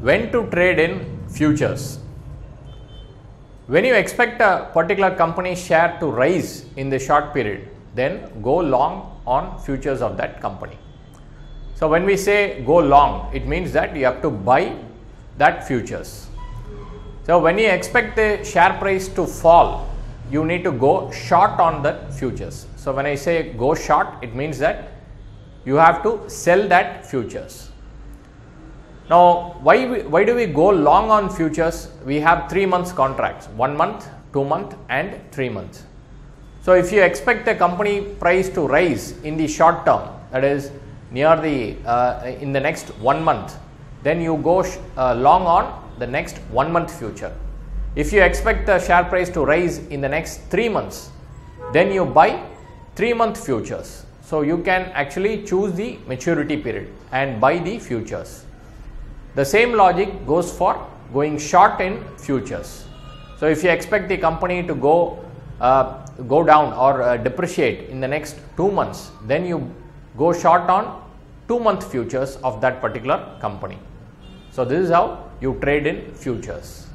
when to trade in futures. When you expect a particular company share to rise in the short period, then go long on futures of that company. So, when we say go long, it means that you have to buy that futures. So, when you expect the share price to fall, you need to go short on that futures. So, when I say go short, it means that you have to sell that futures. Now, why, we, why do we go long on futures? We have 3 months contracts, 1 month, 2 month and 3 months. So, if you expect the company price to rise in the short term, that is near the uh, in the next 1 month, then you go uh, long on the next 1 month future. If you expect the share price to rise in the next 3 months, then you buy 3 month futures. So, you can actually choose the maturity period and buy the futures. The same logic goes for going short in futures. So, if you expect the company to go uh, go down or uh, depreciate in the next 2 months, then you go short on 2 month futures of that particular company. So, this is how you trade in futures.